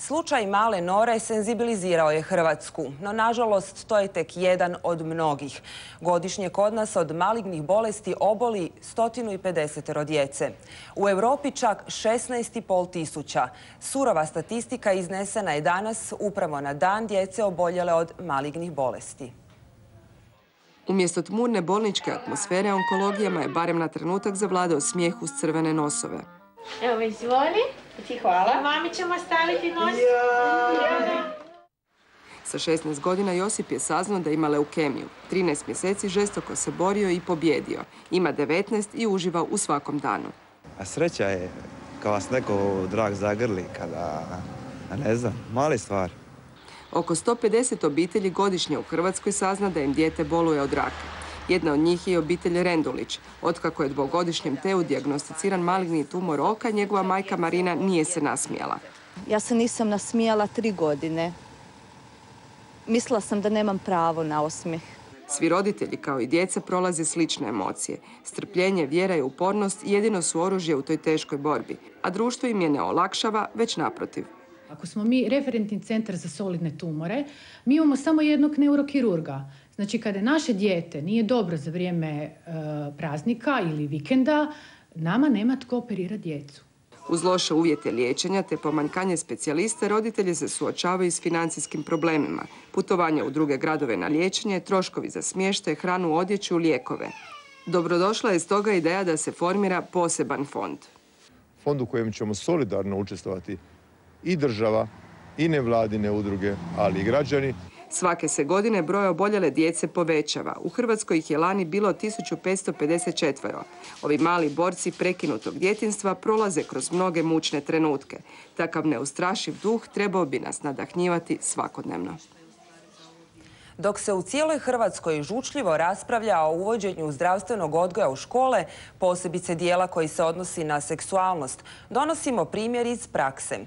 Slučaj male Nore senzibilizirao je Hrvatsku, no nažalost to je tek jedan od mnogih. Godišnje kod nas od malignih bolesti oboli 150 djece. U Europi čak 16,5 tisuća. Surova statistika iznesena je danas upravo na dan djece oboljele od malignih bolesti. Umjesto tmurne bolničke atmosfere onkologijama je barem na trenutak zavladao smijeh uz crvene nosove. Evo, izvoli. Ti hvala. Mami ćemo staviti nos. Sa 16 godina Josip je saznao da ima leukemiju. 13 mjeseci žestoko se borio i pobjedio. Ima 19 i uživa u svakom danu. A sreća je kao vas neko drag zagrli kada, a ne znam, mali stvar. Oko 150 obitelji godišnje u Hrvatskoj sazna da im dijete boluje od raka. Jedna od njih je obitelj Rendulić. Otkako je dvogodišnjem Teu diagnosticiran maligni tumor oka, njegova majka Marina nije se nasmijala. Ja se nisam nasmijala tri godine. Mislila sam da nemam pravo na osmijeh. Svi roditelji kao i djeca prolaze slične emocije. Strpljenje, vjera i upornost jedino su oružje u toj teškoj borbi, a društvo im je ne olakšava, već naprotiv. Ako smo mi referentni centar za solidne tumore, mi imamo samo jednog neurokirurga. Znači, kada naše dijete nije dobro za vrijeme e, praznika ili vikenda, nama nema tko operirati djecu. Uz loše uvjete liječenja te pomanjkanje specijalista, roditelji se suočavaju s financijskim problemima. Putovanje u druge gradove na liječenje, troškovi za smještaj, hranu, odjeću, lijekove. Dobrodošla je stoga ideja da se formira poseban fond. Fond u kojem ćemo solidarno učestvovati i država, i nevladine udruge, ali i građani. Svake se godine broj oboljele djece povećava. U Hrvatskoj ih je lani bilo 1554. Ovi mali borci prekinutog djetinstva prolaze kroz mnoge mučne trenutke. Takav neustrašiv duh trebao bi nas nadahnjivati svakodnevno. Dok se u cijeloj Hrvatskoj žučljivo raspravlja o uvođenju zdravstvenog odgoja u škole, posebice dijela koji se odnosi na seksualnost, donosimo primjer iz prakse.